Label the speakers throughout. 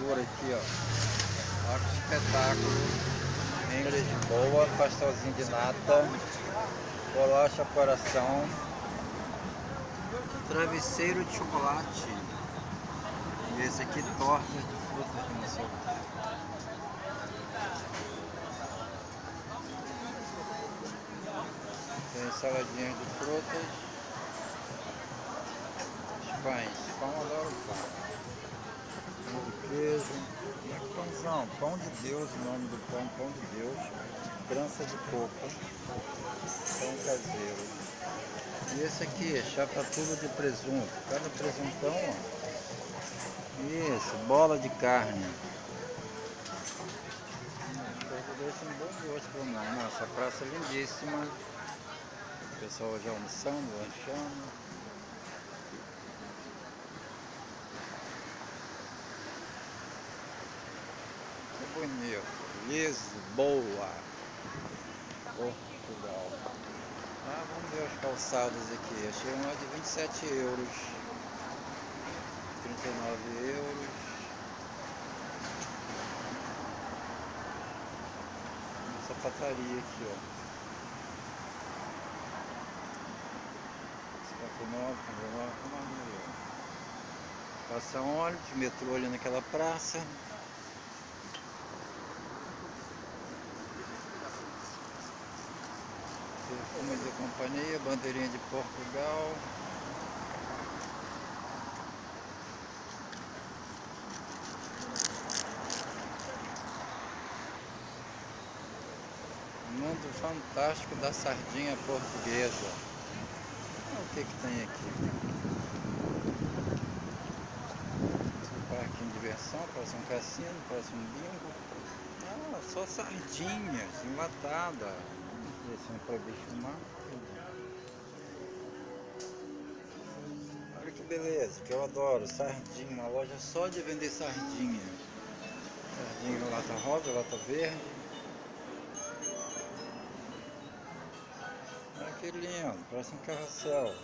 Speaker 1: belezura aqui, ó. Olha que espetáculo. Em Lisboa, pastelzinho de nata, bolacha coração, travesseiro de chocolate. E esse aqui torta de fruta não sei. Tem de frutas. Pães. Pão, adoro pão. Pão de queijo. Pãozão. Pão de Deus, o nome do pão, pão de Deus. Trança de coco. Pão caseiro. E esse aqui, chapa tudo de presunto. Cada presuntão, ó. Isso, bola de carne. Deixa um bom gosto nós. Nossa, praça é lindíssima. O pessoal já almoçando, lanchando. Bonito. Lisboa. Portugal. Ah, vamos ver os calçados aqui. Achei uma de 27 euros. 39 euros. Sapataria aqui, ó. 59, 59, como Passa ônibus, metrô ali naquela praça. Perfume de companhia, bandeirinha de Portugal. Mundo fantástico da sardinha portuguesa. Olha o que, que tem aqui. Parquinho de diversão, parece um cassino, parece um bingo. Ah, só sardinhas, enlatada. Se não pode filmar. Olha que beleza, que eu adoro, sardinha, uma loja só de vender sardinha. Sardinha lata rosa, lata verde. Olha que lindo, parece um carrossel.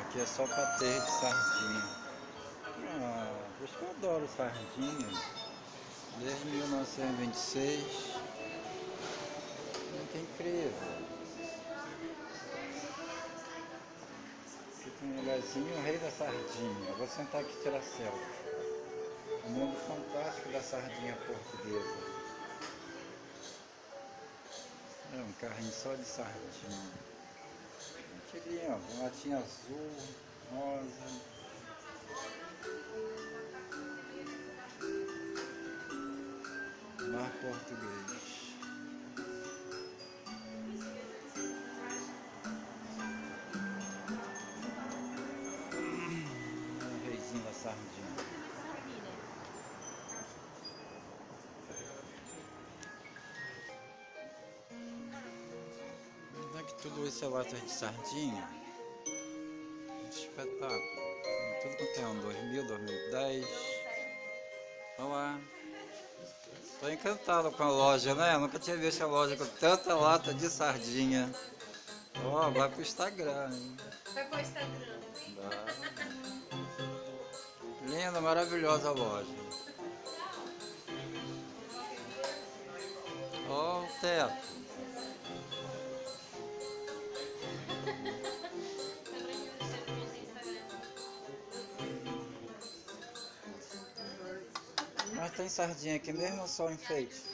Speaker 1: Aqui é só patê de sardinha. Ah, eu adoro sardinha. Desde 1926. Muito incrível. Aqui tem um lugarzinho, o rei da sardinha. Eu vou sentar aqui e tirar selfie. O mundo fantástico da sardinha portuguesa. É um carrinho só de sardinha. Que lindo, latinha azul, rosa. Mar português. É o reizinho da sardinha. Não é que tudo isso é lata de sardinha? Espetáculo. Tudo quanto é ano, 2000, 2010. Olha Tô encantado com a loja, né? Eu nunca tinha visto a loja com tanta lata de sardinha. Ó, vai pro Instagram, hein?
Speaker 2: Vai pro Instagram.
Speaker 1: Dá. Linda, maravilhosa a loja. Ó o teto. Tem sardinha aqui mesmo ou só enfeite?